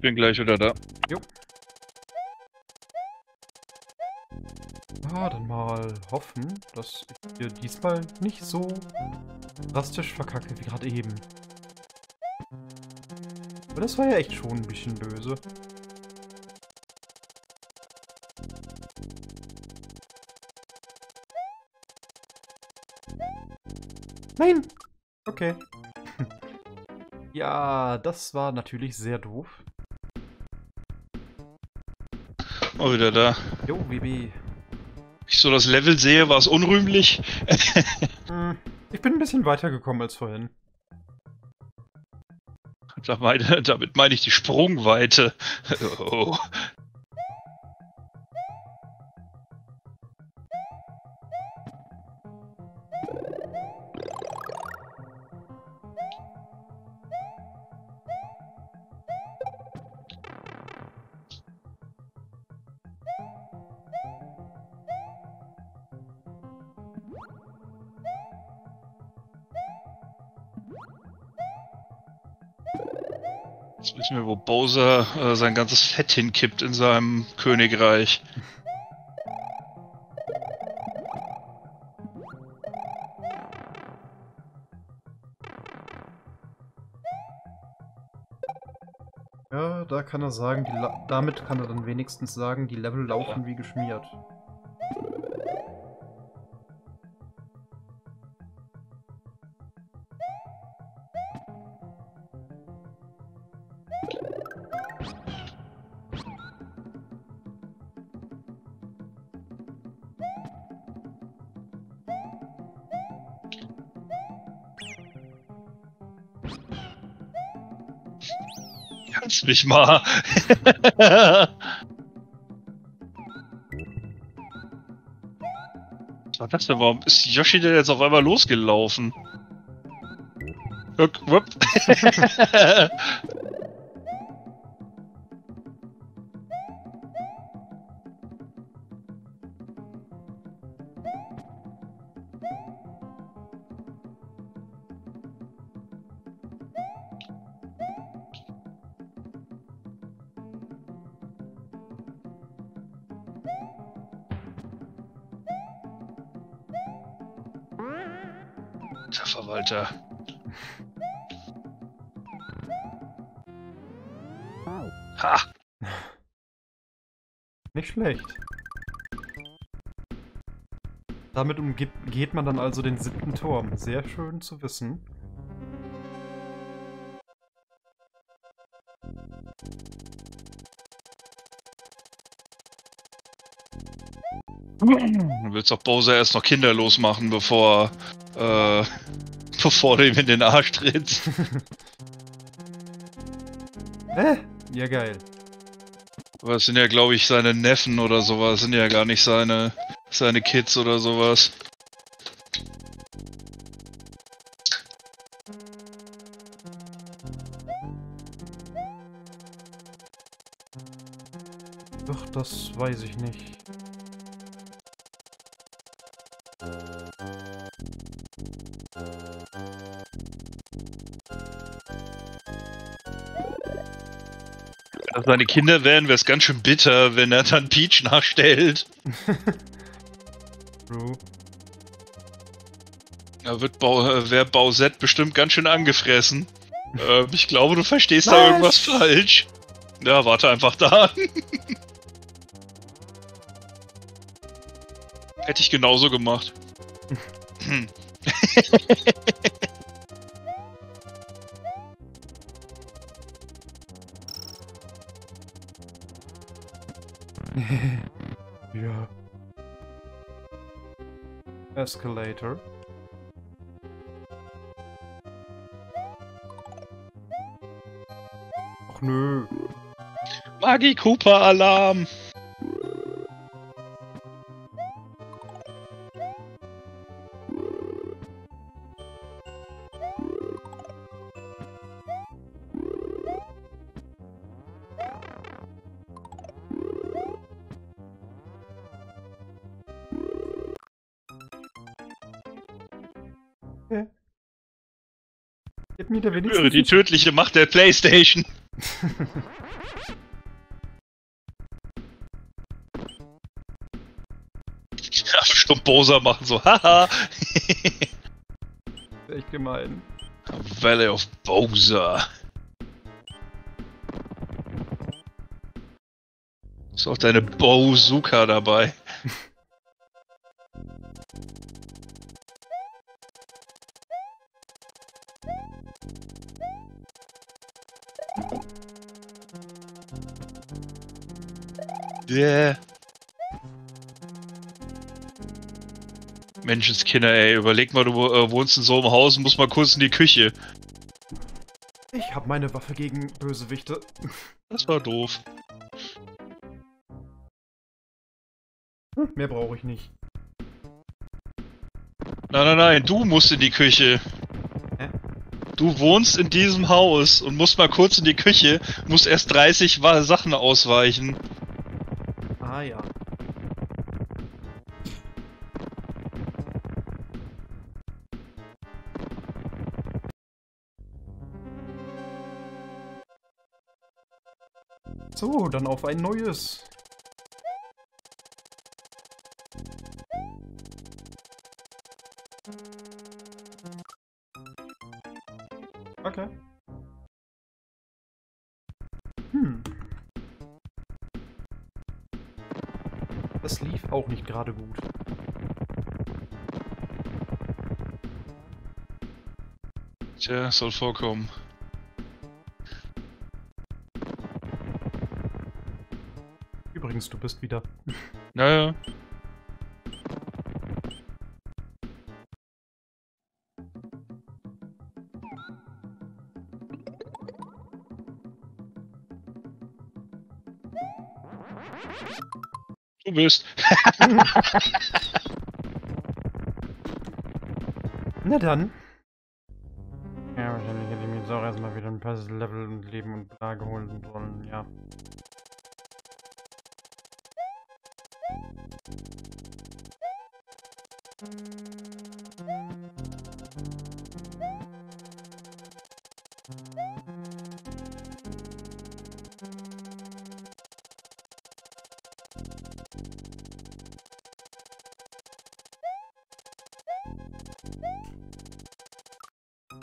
Ich bin gleich wieder da. Hoffen, dass ich hier diesmal nicht so drastisch verkacke wie gerade eben. Aber das war ja echt schon ein bisschen böse. Nein! Okay. ja, das war natürlich sehr doof. Mal wieder da. Jo, WB. So das Level sehe, war es unrühmlich. Hm, ich bin ein bisschen weitergekommen als vorhin. Da meine, damit meine ich die Sprungweite. Oh. Wissen wir, wo Bowser äh, sein ganzes Fett hinkippt in seinem Königreich. Ja, da kann er sagen, damit kann er dann wenigstens sagen, die Level laufen wie geschmiert. Mich mal. Was war das denn? Warum ist Yoshi denn jetzt auf einmal losgelaufen? Guck, wupp. Verwalter. Ha! Nicht schlecht. Damit umgeht geht man dann also den siebten Turm. Sehr schön zu wissen. Du willst doch Bowser erst noch kinderlos machen, bevor, äh, bevor du ihm in den Arsch trittst. Hä? Ja, geil. Aber es sind ja, glaube ich, seine Neffen oder sowas. Sind ja gar nicht seine, seine Kids oder sowas. Doch, das weiß ich nicht. Seine Kinder wären, wäre es ganz schön bitter, wenn er dann Peach nachstellt. True. Da wird Bau, äh, wär Bowsette bestimmt ganz schön angefressen. Ähm, ich glaube, du verstehst da Was? irgendwas falsch. Ja, warte einfach da. Hätte ich genauso gemacht. ja. Escalator. Ach nö. Magi Cooper Alarm! Gib mir der wenigstens Höre die tödliche Macht der Playstation. Ja, bestimmt Bowser machen so, haha. Echt gemein. Valley of Bowser. Ist auch deine Bowsuka dabei. Yeah. Menschenskinder, ey, überleg mal, du äh, wohnst in so einem Haus und musst mal kurz in die Küche. Ich habe meine Waffe gegen Bösewichte. Das war doof. Hm, Mehr brauche ich nicht. Nein, nein, nein, du musst in die Küche. Du wohnst in diesem Haus und musst mal kurz in die Küche, musst erst 30 Wa- Sachen ausweichen. Ah ja. So, dann auf ein neues. Gerade gut. Tja, soll vorkommen. Übrigens, du bist wieder. Naja. Du bist. Na dann. Ja, wahrscheinlich hätte ich mir jetzt auch erstmal wieder ein paar Level und Leben und bla geholt sollen, ja.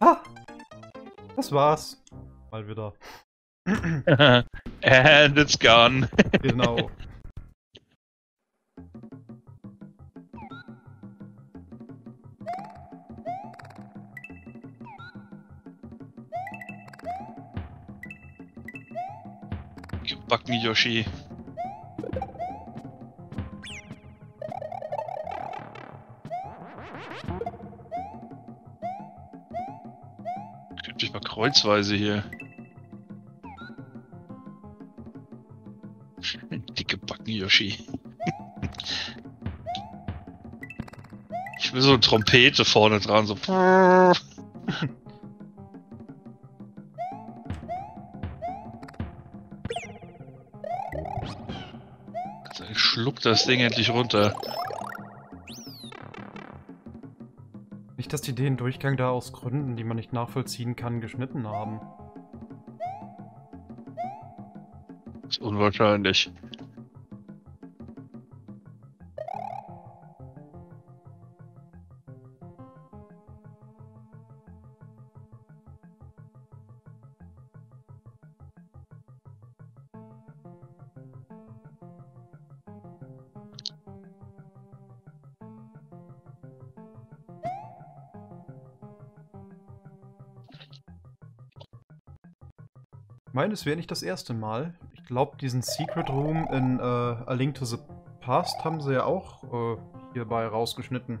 Ah! Das war's. Mal wieder. And it's gone. Genau. Gebacken Yoshi. Kreuzweise hier. Dicke Backen Yoshi. Ich will so eine Trompete vorne dran, so. Schluck das Ding endlich runter. Nicht, dass die den Durchgang da aus Gründen, die man nicht nachvollziehen kann, geschnitten haben. ist unwahrscheinlich. Meine, es wäre nicht das erste Mal. Ich glaube, diesen Secret Room in äh, A Link to the Past haben sie ja auch äh, hierbei rausgeschnitten.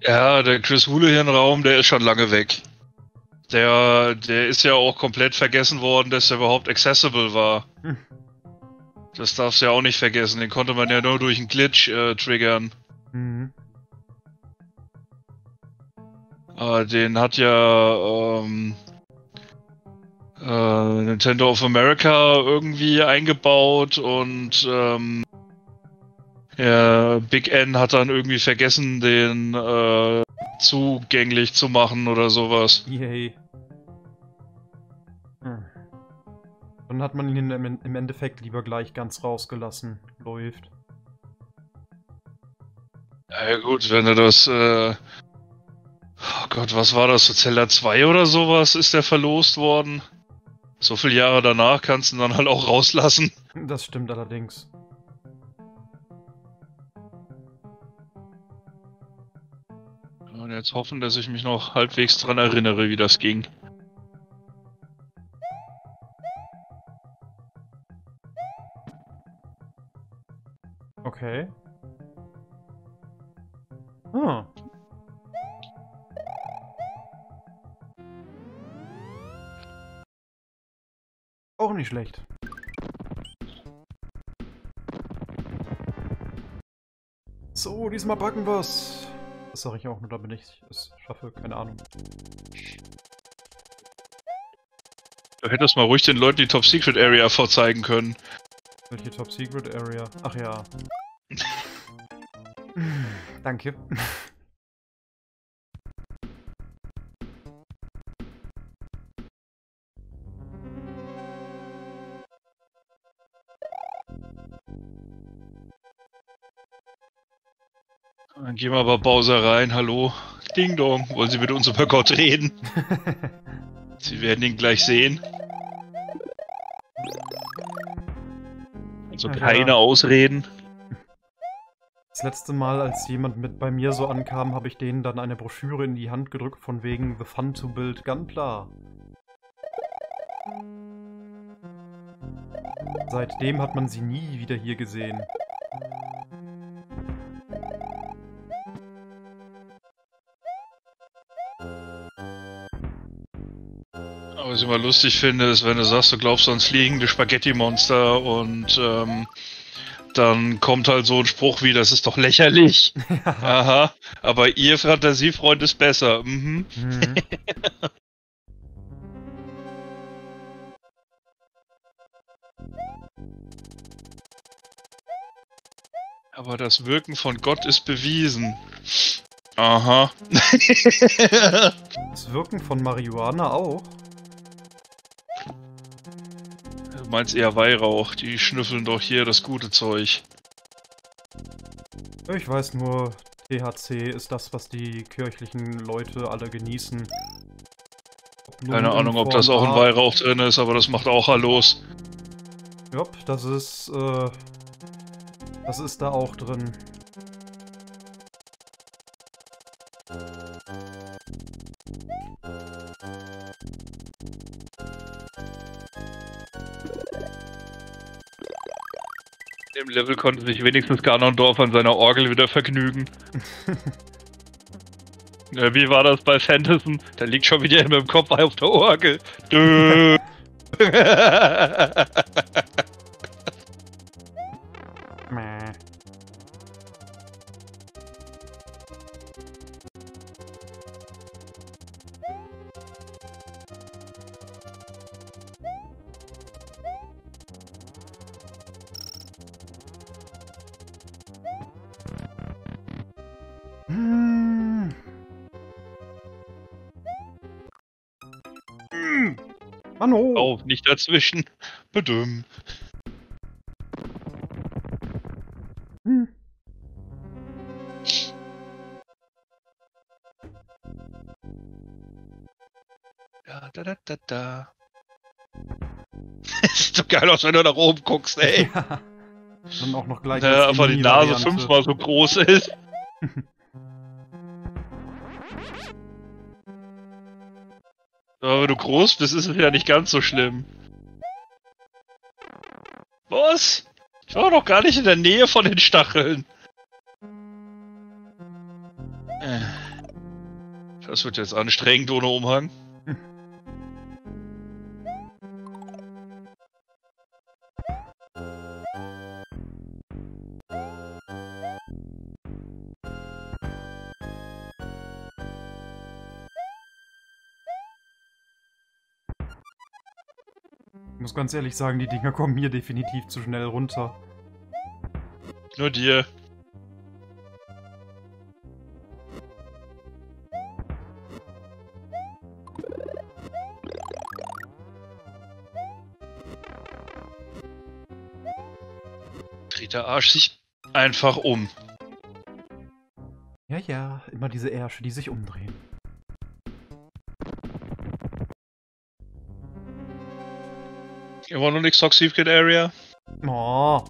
Ja, der Chris Houlihan-Raum, der ist schon lange weg. Der, der ist ja auch komplett vergessen worden, dass er überhaupt accessible war. Hm. Das darfst du ja auch nicht vergessen. Den konnte man ja nur durch einen Glitch äh, triggern. Mhm. Äh, den hat ja ähm, äh, Nintendo of America irgendwie eingebaut und ähm, ja, Big N hat dann irgendwie vergessen, den äh, zugänglich zu machen oder sowas. Yay. Dann hat man ihn im Endeffekt lieber gleich ganz rausgelassen. Läuft. Ja gut, wenn du das... Äh oh Gott, was war das? Zelda 2 oder sowas ist der verlost worden? So viele Jahre danach kannst du ihn dann halt auch rauslassen. Das stimmt allerdings. Und jetzt hoffen, dass ich mich noch halbwegs dran erinnere, wie das ging. Okay. Ah. Auch nicht schlecht. So, diesmal backen wir's. Das sage ich auch nur, damit ich es schaffe. Keine Ahnung. Du hättest mal ruhig den Leuten die Top Secret Area vorzeigen können. Welche Top Secret Area? Ach ja. Danke. Dann gehen wir aber Bowser rein. Hallo. Ding Dong. Wollen Sie mit uns über Gott reden? Sie werden ihn gleich sehen. Also keine. Ausreden. Das letzte Mal, als jemand mit bei mir so ankam, habe ich denen dann eine Broschüre in die Hand gedrückt von wegen The Fun to Build Gunpla. Seitdem hat man sie nie wieder hier gesehen. Was ich immer lustig finde, ist, wenn du sagst, du glaubst ans fliegende Spaghetti-Monster und ähm, dann kommt halt so ein Spruch wie, das ist doch lächerlich. Aha, aber ihr Fantasiefreund ist besser. Mhm. Mhm. Aber das Wirken von Gott ist bewiesen. Aha. Das Wirken von Marihuana auch. Meinst eher Weihrauch, die schnüffeln doch hier das gute Zeug. Ich weiß nur, THC ist das, was die kirchlichen Leute alle genießen. Nun Keine in Ahnung, ob das auch in A- Weihrauch drin ist, aber das macht auch Hallos. Jupp, das ist, äh, das ist da auch drin. Level konnte sich wenigstens Ganondorf an seiner Orgel wieder vergnügen. Ja, wie war das bei Fantasy? Der liegt schon wieder mit dem Kopf auf der Orgel. Dö. dazwischen. Bedüm. Hm. Da, da, da, da, da. Sieht so geil aus, wenn du nach oben guckst, ey. Ja. Dann auch noch gleich. Ja, einfach die Nase fünfmal so groß ist. Aber wenn du groß bist, ist es ja nicht ganz so schlimm. Was? Ich war doch gar nicht in der Nähe von den Stacheln. Äh. Das wird jetzt anstrengend ohne Umhang. muss ganz ehrlich sagen, die Dinger kommen hier definitiv zu schnell runter. Nur dir. Dreht der Arsch sich einfach um. Ja, ja, immer diese Ärsche, die sich umdrehen. Immer noch nix Toxic Secret Area? Oh.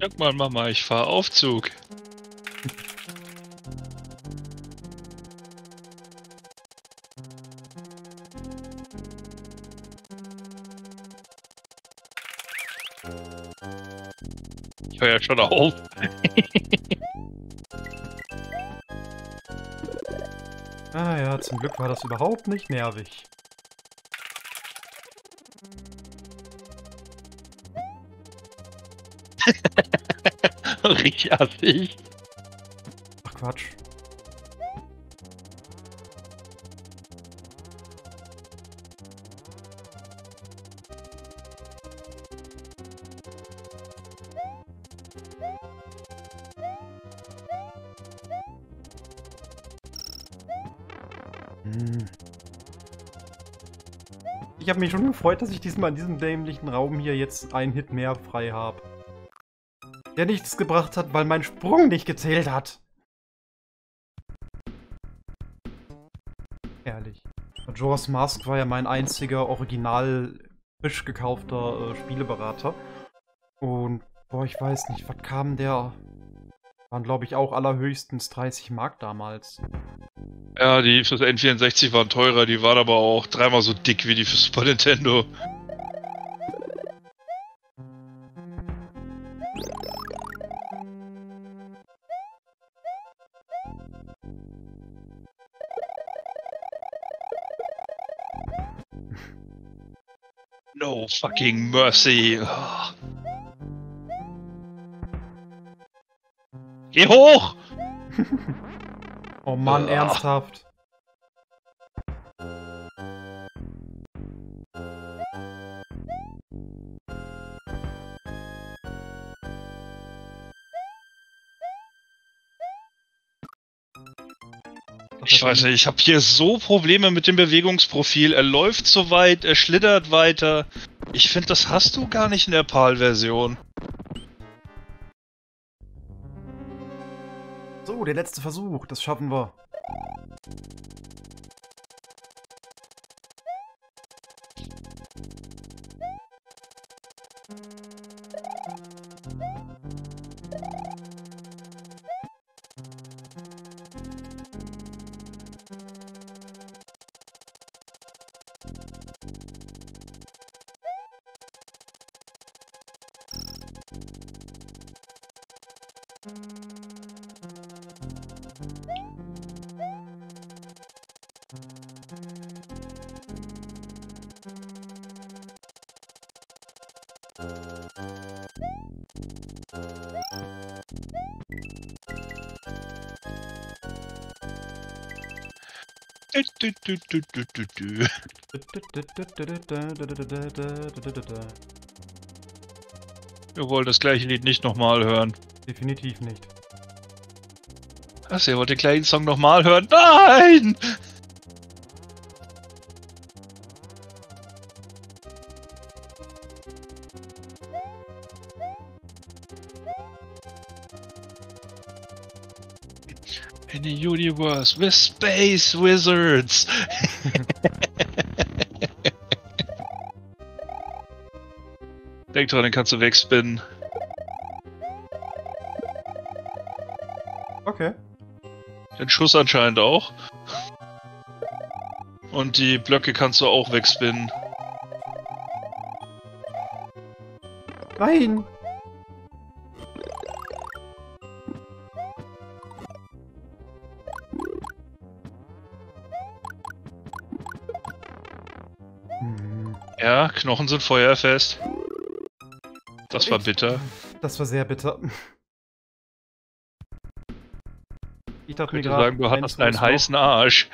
Sag mal, Mama, ich fahr Aufzug. Ich höre ja schon auf. Ah ja, zum Glück war das überhaupt nicht nervig. Richtig assig. Ach Quatsch. Ich habe mich schon gefreut, dass ich diesmal in diesem dämlichen Raum hier jetzt einen Hit mehr frei habe. Der nichts gebracht hat, weil mein Sprung nicht gezählt hat. Ehrlich. Majora's Mask war ja mein einziger original frisch gekaufter äh, Spieleberater. Und, boah, ich weiß nicht, was kam der? Waren, glaube ich, auch allerhöchstens 30 Mark damals. Ja, die fürs N64 waren teurer, die waren aber auch dreimal so dick wie die für Super Nintendo. No fucking mercy. Geh hoch! Oh Mann, Äh. ernsthaft. Ich weiß nicht, ich habe hier so Probleme mit dem Bewegungsprofil. Er läuft so weit, er schlittert weiter. Ich finde, das hast du gar nicht in der PAL-Version. Der letzte Versuch, das schaffen wir. Du, du, du, du, du. Wir wollen das gleiche Lied nicht nochmal hören. Definitiv nicht. Was, ihr wollt den gleichen Song nochmal hören? Nein! In the universe with space wizards. Denk dran, den kannst du wegspinnen. Den Schuss anscheinend auch. Und die Blöcke kannst du auch wegspinnen. Nein! Ja, Knochen sind feuerfest. Das war bitter. Das war sehr bitter. Dachte mir gerade, sagen, du hattest einen heißen Arsch.